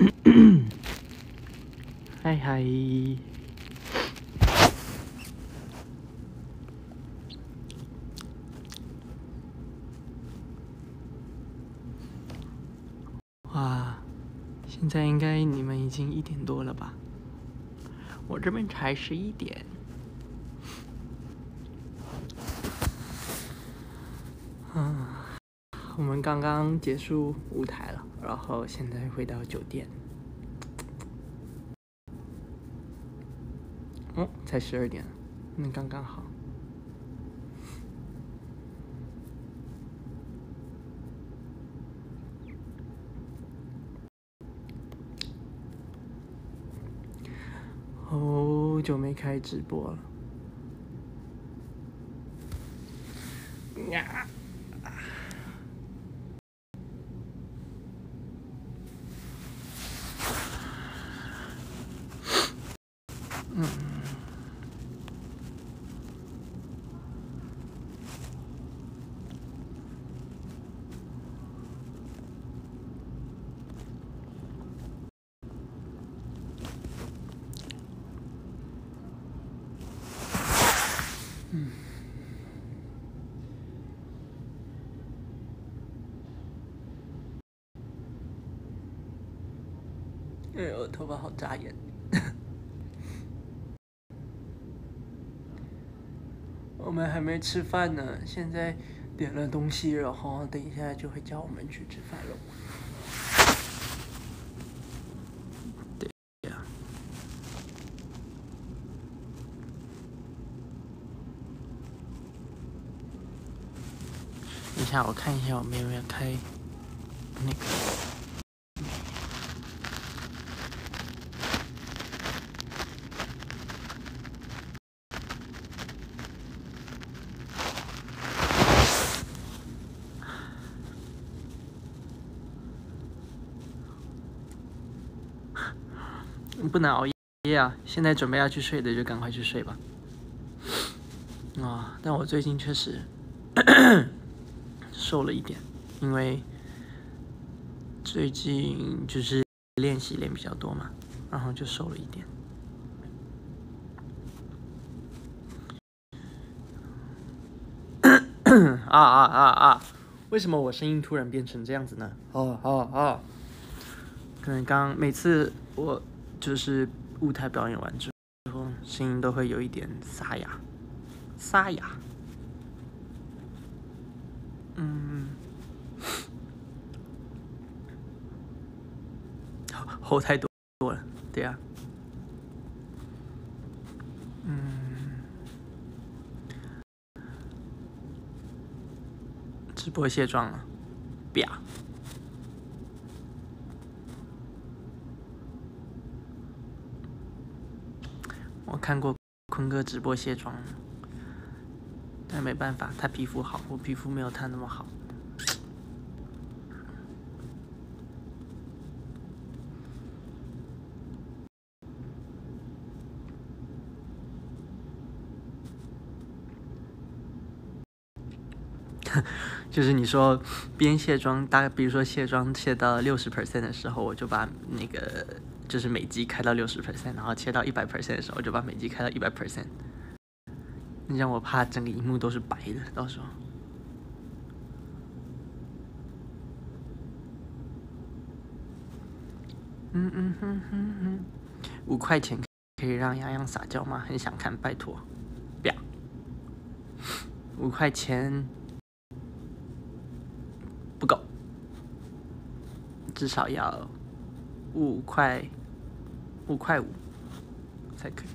嗨嗨，哇，现在应该你们已经一点多了吧？我这边才十一点。我们刚刚结束舞台了，然后现在回到酒店。哦，才十二点，那刚刚好。好久没开直播了。呀！嗯。哎呦，头发好扎眼。我们还没吃饭呢，现在点了东西，然后等一下就会叫我们去吃饭了。等一下，我看一下我们有没有开那个。不能熬夜啊！现在准备要去睡的就赶快去睡吧。啊，但我最近确实 瘦了一点，因为最近就是练习练比较多嘛，然后就瘦了一点。啊啊啊啊！为什么我声音突然变成这样子呢？哦哦哦！可能刚每次我。就是舞台表演完之后，声音都会有一点沙哑，沙哑。嗯，后太多多了，对呀。嗯，直播卸妆了，啪。我看过坤哥直播卸妆，但没办法，他皮肤好，我皮肤没有他那么好。就是你说边卸妆，大概比如说卸妆卸到六十 percent 的时候，我就把那个。就是美肌开到六十 percent，然后切到一百 percent 的时候，就把美肌开到一百 percent。你让我怕整个荧幕都是白的，到时候。嗯嗯哼哼哼，五块钱可以让洋洋撒娇吗？很想看，拜托。不要。五块钱不够，至少要五块。五块五才可以。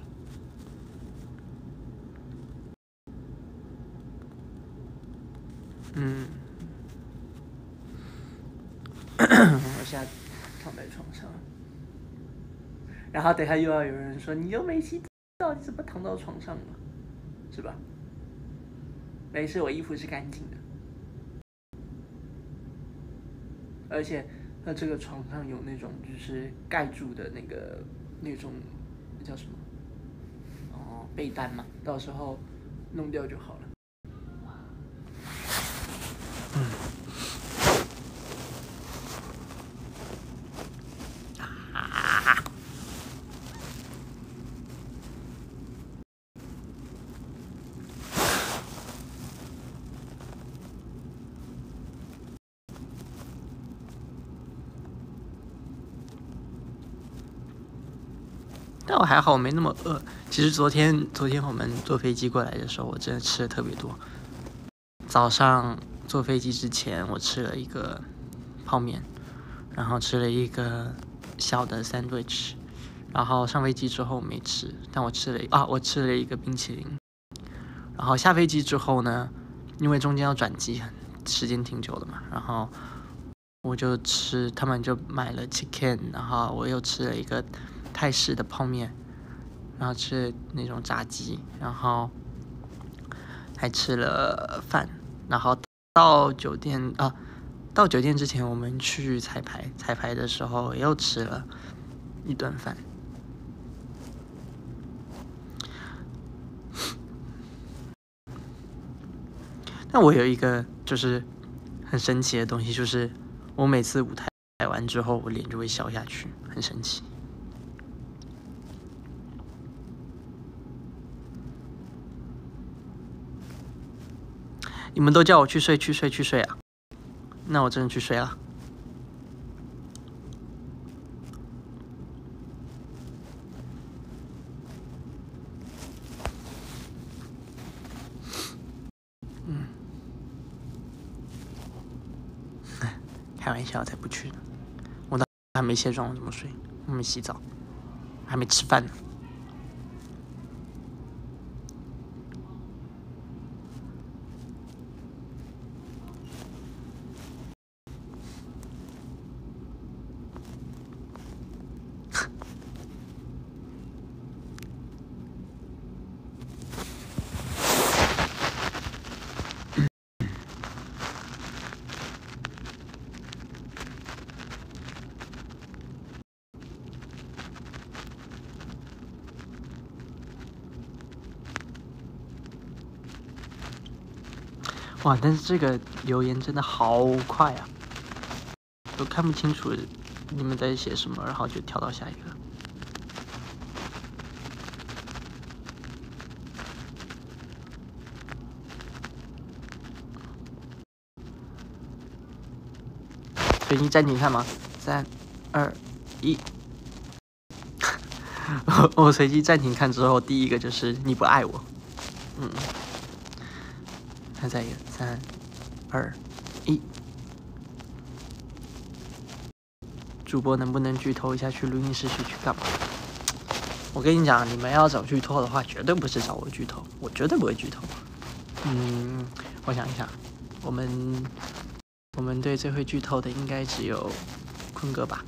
嗯，我现在躺在床上，然后等下又要有人说你又没洗澡，你怎么躺到床上了？是吧？没事，我衣服是干净的，而且它这个床上有那种就是盖住的那个。那种那叫什么？哦，被单嘛，到时候弄掉就好了。嗯。啊。但我还好，我没那么饿。其实昨天昨天我们坐飞机过来的时候，我真的吃的特别多。早上坐飞机之前，我吃了一个泡面，然后吃了一个小的 sandwich，然后上飞机之后没吃，但我吃了啊，我吃了一个冰淇淋。然后下飞机之后呢，因为中间要转机，时间挺久的嘛，然后我就吃，他们就买了 chicken，然后我又吃了一个泰式的泡面，然后吃那种炸鸡，然后还吃了饭，然后到酒店啊，到酒店之前我们去彩排，彩排的时候又吃了一顿饭。那我有一个就是很神奇的东西，就是我每次舞台拍完之后，我脸就会消下去，很神奇。你们都叫我去睡，去睡，去睡啊！那我真的去睡了。嗯开玩笑，才不去呢！我都还没卸妆，我怎么睡？我没洗澡，还没吃饭呢。但是这个留言真的好快啊，都看不清楚你们在写什么，然后就跳到下一个。随机暂停看吗？三、二、一。我我随机暂停看之后，第一个就是你不爱我。嗯。再一个，三、二、一。主播能不能剧透一下去录音室去去干嘛？我跟你讲，你们要找剧透的话，绝对不是找我剧透，我绝对不会剧透。嗯，我想一想，我们我们队最会剧透的应该只有坤哥吧。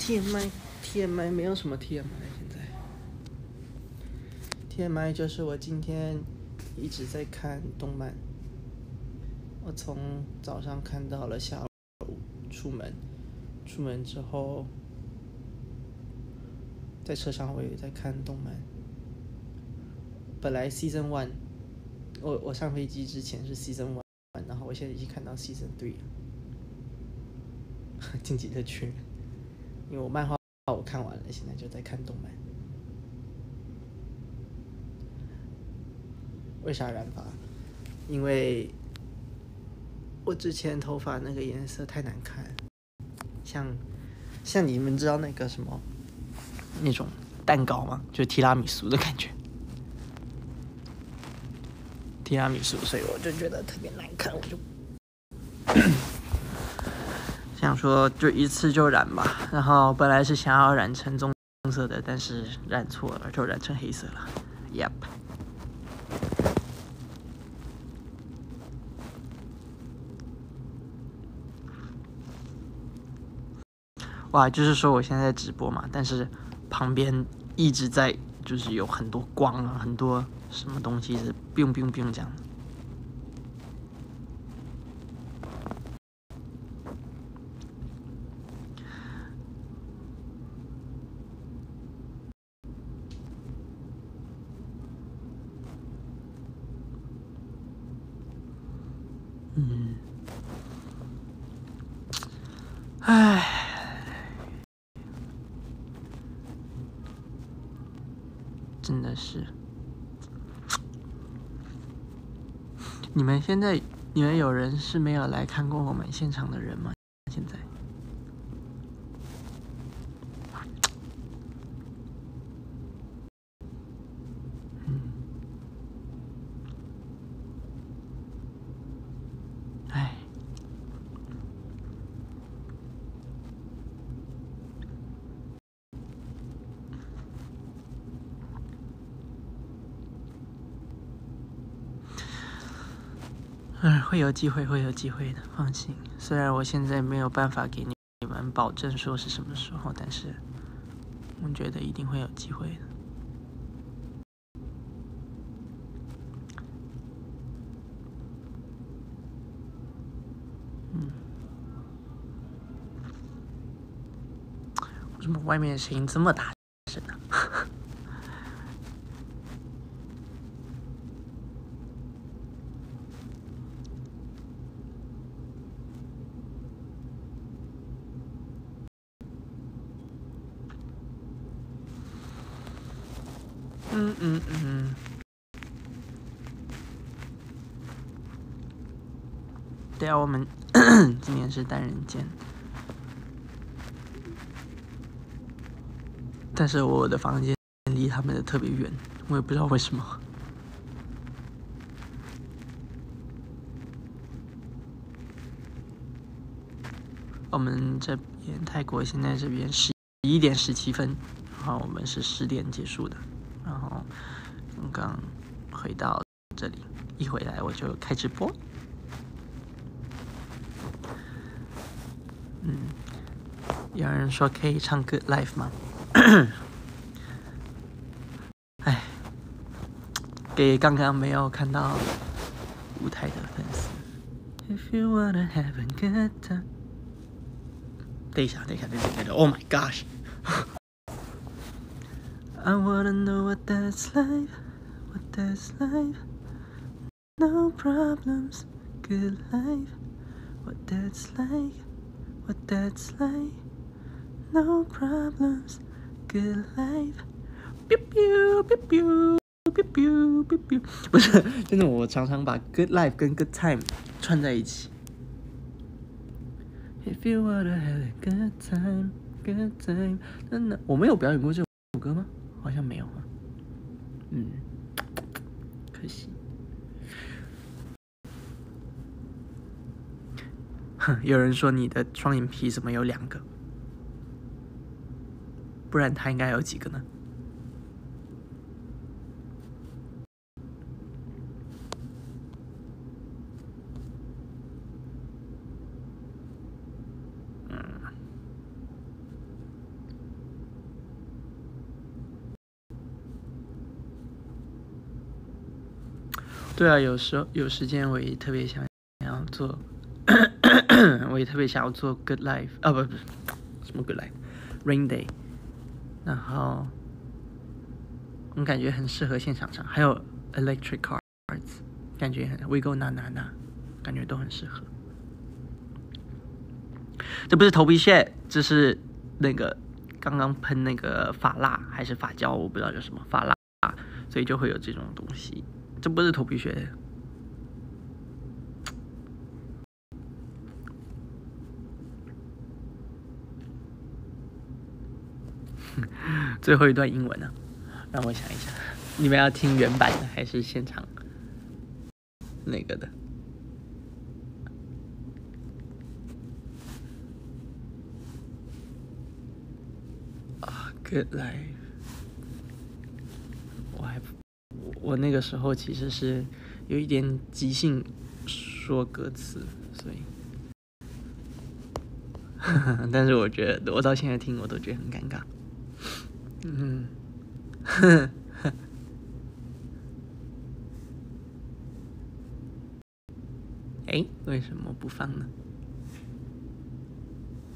TMI，TMI 没有什么 TMI，现在。TMI 就是我今天一直在看动漫，我从早上看到了下午出门，出门之后在车上我也在看动漫，本来 Season One，我我上飞机之前是 Season One，然后我现在已经看到 Season Three，了。晋级的去。因为我漫画我看完了，现在就在看动漫。为啥染发？因为我之前头发那个颜色太难看，像像你们知道那个什么那种蛋糕吗？就提拉米苏的感觉，提拉米苏，所以我就觉得特别难看，我就。想说就一次就染吧，然后本来是想要染成棕色的，但是染错了，就染成黑色了。Yep。哇，就是说我现在在直播嘛，但是旁边一直在就是有很多光啊，很多什么东西是 biu biu biu 这样真的是。你们现在，你们有人是没有来看过我们现场的人吗？现在？嗯，唉，唉，会有机会，会有机会的，放心。虽然我现在没有办法给你们保证说是什么时候，但是我觉得一定会有机会的。嗯，为什么外面的声音这么大声呢？嗯嗯嗯。对啊，我们 今年是单人间，但是我的房间离他们的特别远，我也不知道为什么。我们这边泰国现在这边十一点十七分，然后我们是十点结束的，刚回到这里，一回来我就开直播。嗯，有人说可以唱《Good Life》吗？哎，给刚刚没有看到舞台的粉丝。If you wanna have a good time，等一下，等一下，等一下，等一下！Oh my gosh！I wanna know what that's like, that's like. No problems, good life. What that's like, what that's like. No problems, good life. Pew pew pew pew pew pew pew pew。不是，真的，我常常把 good life 跟 good time 串在一起。If you wanna have a good time, good time，真的，我没有表演过这首歌吗？好像没有啊。嗯， 可惜。哼，有人说你的双眼皮怎么有两个？不然他应该有几个呢？对啊，有时候有时间我也特别想要做，我也特别想要做 Good Life 啊，不不，什么 Good Life，Rain Day，然后我感觉很适合现场唱，还有 Electric Cars，感觉很 We Go Na Na Na，感觉都很适合。这不是头皮屑，这是那个刚刚喷那个发蜡还是发胶，我不知道叫什么发蜡，所以就会有这种东西。这不是头皮屑。最后一段英文呢、让我想一想，你们要听原版的还是现场那个的？，Good Life，我还我那个时候其实是有一点即兴说歌词，所以，但是我觉得我到现在听我都觉得很尴尬。嗯，哎，为什么不放呢？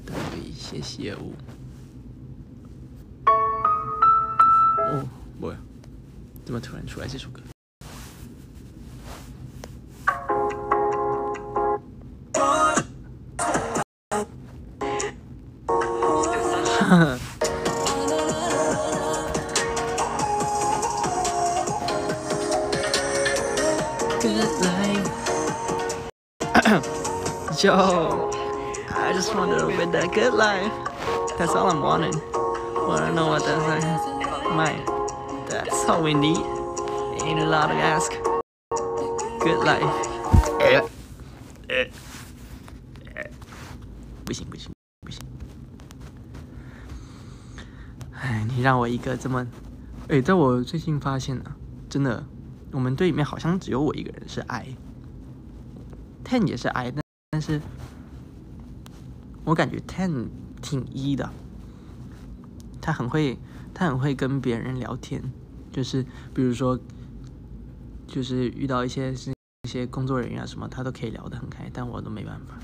带着一些邪物。哦，不，怎么突然出来这首歌？ Good life. Yo, I just wanted to live that good life. That's all I'm wanting. Wanna know what that's like? My, That's all we need. Ain't a lot to ask. Good life. 不行不行不行！哎，你让我一个这么……哎，在我最近发现呢、真的，我们队里面好像只有我一个人是 I，Ten 也是 I，但但是，我感觉 Ten 挺 E 的，他很会，他很会跟别人聊天，就是比如说，就是遇到一些是一些工作人员啊什么，他都可以聊得很开，但我都没办法。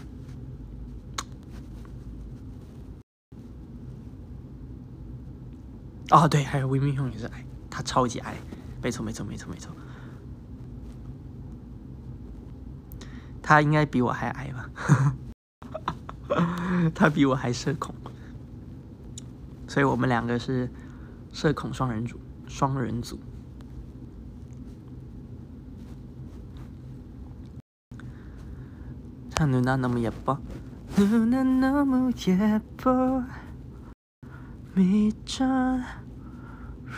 哦，对，还有魏明勇也是矮，他超级矮，没错，没错，没错，没错。他应该比我还矮吧？他比我还社恐，所以我们两个是社恐双人组双人组看你那那么也不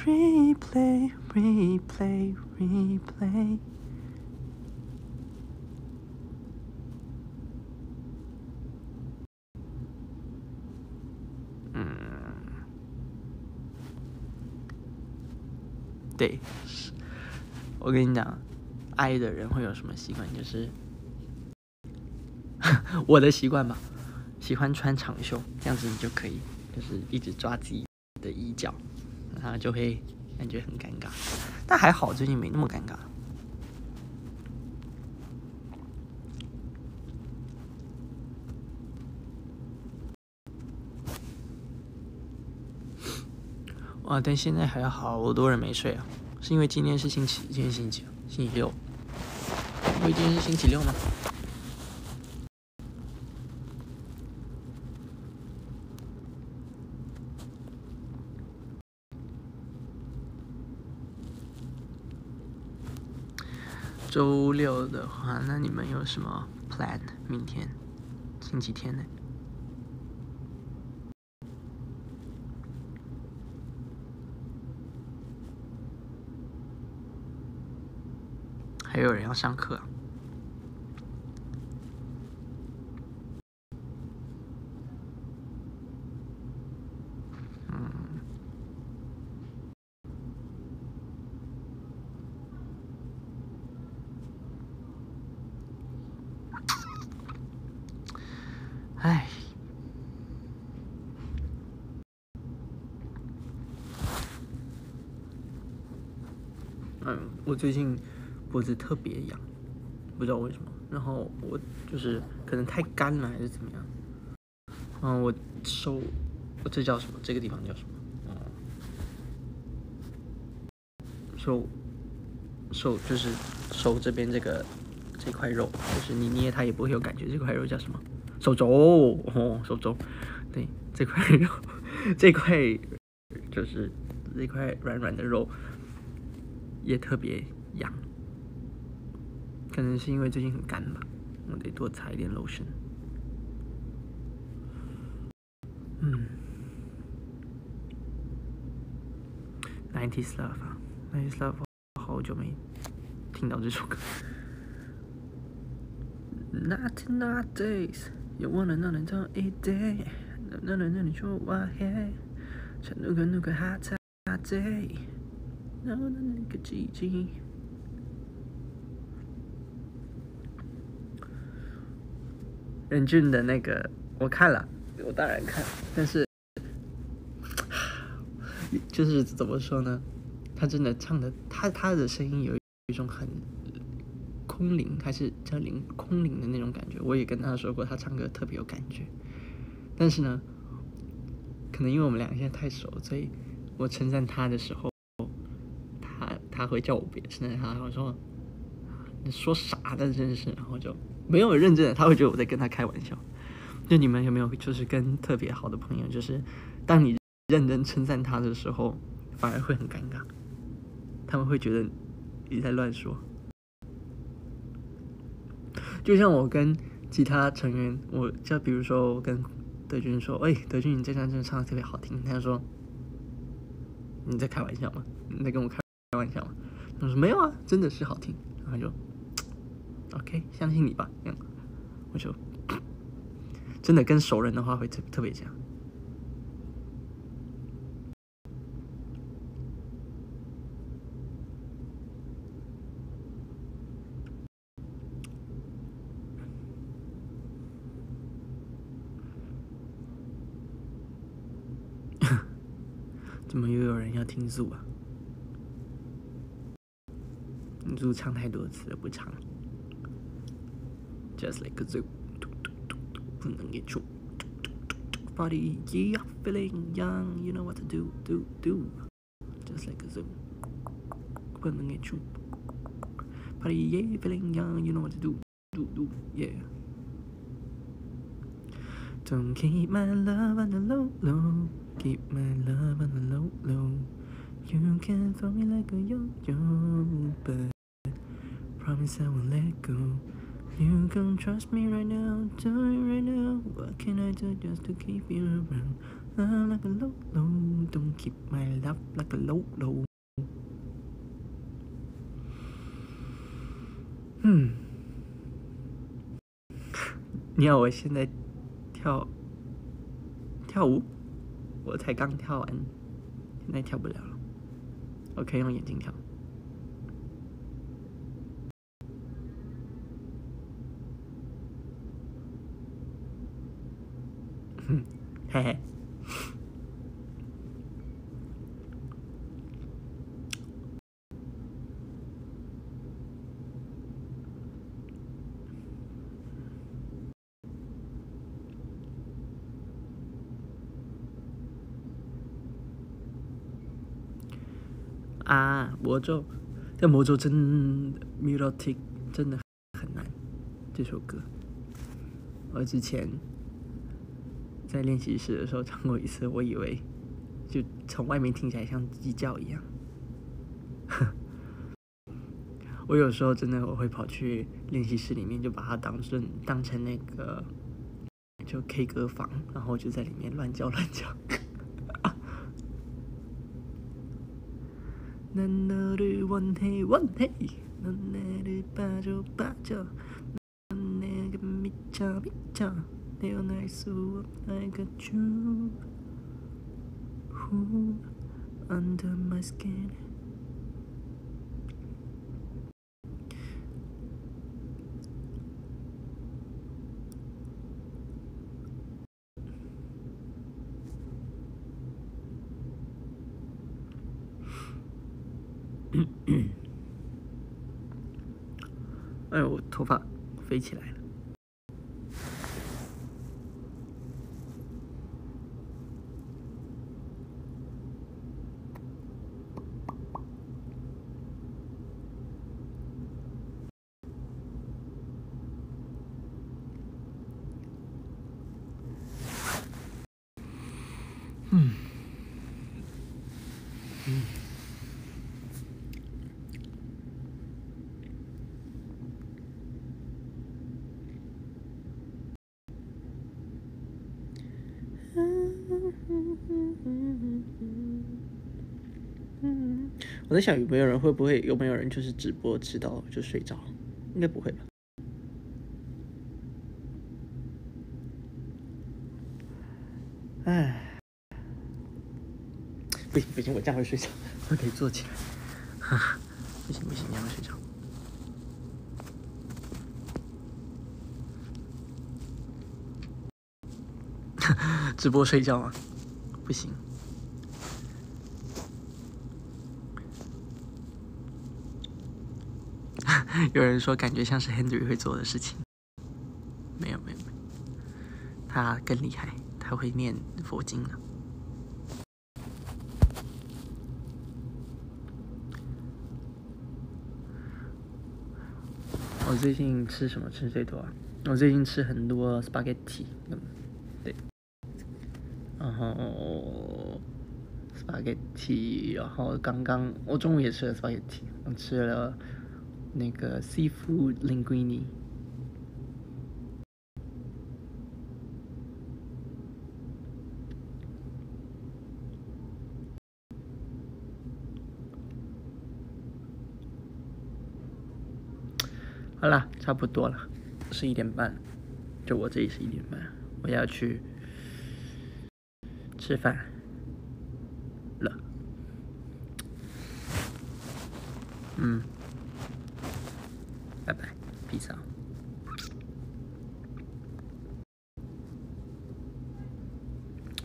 replay replay replay 对，我跟你讲，爱的人会有什么习惯？就是 我的习惯吧，喜欢穿长袖，这样子你就可以，就是一直抓自己的衣角，然后就会感觉很尴尬。但还好，最近没那么尴尬。哇！但现在还有好多人没睡啊，是因为今天是星期，今天星期星期六，因为今天是星期六吗？周六的话，那你们有什么 plan？明天，星期天呢？还有人要上课。嗯，唉，嗯，我最近脖子特别痒，不知道为什么。然后我就是可能太干了还是怎么样。嗯，我手，我这叫什么？这个地方叫什么？嗯，手，手就是手这边这个这块肉，就是你捏它也不会有感觉。这块肉叫什么？手肘哦，手肘。对，这块肉，这块就是这块软软的肉也特别痒。可能是因为最近很干吧，我得多擦一点 lotion。嗯，ninety seven Love，好久没听到这首歌。ninety nine days 有我那那那一天，那那那那那句话嘿，全个全个哈在哈在，那那那个季节。任俊的那个我看了，我当然看，但是就是怎么说呢？他真的唱的，他他的声音有一种很空灵，还是叫灵空灵的那种感觉。我也跟他说过，他唱歌特别有感觉。但是呢，可能因为我们俩现在太熟，所以我称赞他的时候，他他会叫我别称赞他，我说你说啥呢，真是，然后就。没有认真的，他会觉得我在跟他开玩笑。就你们有没有就是跟特别好的朋友，就是当你认真称赞他的时候，反而会很尴尬，他们会觉得你在乱说。就像我跟其他成员，我就比如说我跟德军说：“哎，德军，你这张真的唱的特别好听。”他就说：“你在开玩笑吗？你在跟我开开玩笑吗？”他说：“没有啊，真的是好听。”然后就 OK，相信你吧。这样，我就真的跟熟人的话会特特别这样。怎么又有人要听组啊？组唱太多次了，不唱了。just like a zoo. Get your body, yeah, feeling young, you know what to do, do, do. Just like a zoo. Get your body, yeah, feeling young, you know what to do, do, do, yeah. Don't keep my love on the low, low. Keep my love on the low, low. You can throw me like a yo-yo, but promise I won't let go. You can trust me right now, do it right now. What can I do just to keep you around? Love like a low, low. Don't keep my love like a low, low. 嗯，你要我现在跳跳舞？我才刚跳完，现在跳不了了。我可以用眼睛跳。 嘿嘿。啊，魔咒，这魔咒真的 melodic 真的很难。这首歌，我之前在练习室的时候唱过一次，我以为就从外面听起来像鸡叫一样。我有时候真的我会跑去练习室里面，就把它当成当成那个就 K 歌房，然后就在里面乱叫乱叫。八九八九，米。and I saw I got you Ooh, under my skin. 哎呦，我头发飞起来了。我在想有没有人会不会有没有人就是直播直到就睡着，应该不会吧？哎，不行不行，我这样会睡着，我得坐起来。哈哈不行不行，这样会睡着。直播睡觉吗？不行。有人说感觉像是 Henry 会做的事情，没有没有没有，他更厉害，他会念佛经呢。我最近吃什么吃最多啊？我最近吃很多 spaghetti，对。然后 spaghetti，然后刚刚我中午也吃了 spaghetti，我吃了那个 seafood linguine。好了，差不多了，十一点半，就我这里十一点半，我要去吃饭了。嗯，拜拜，闭上。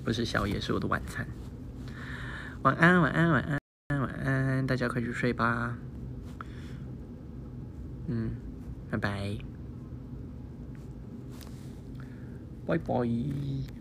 不是宵夜，是我的晚餐。晚安，晚安，晚安，晚安，大家快去睡吧。嗯。拜拜，拜拜。